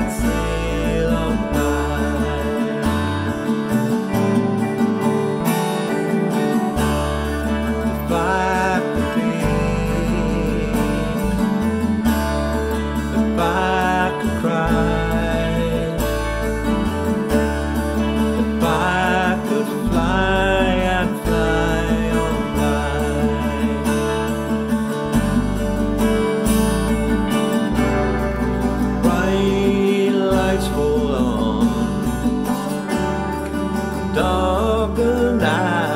that's it. dark night.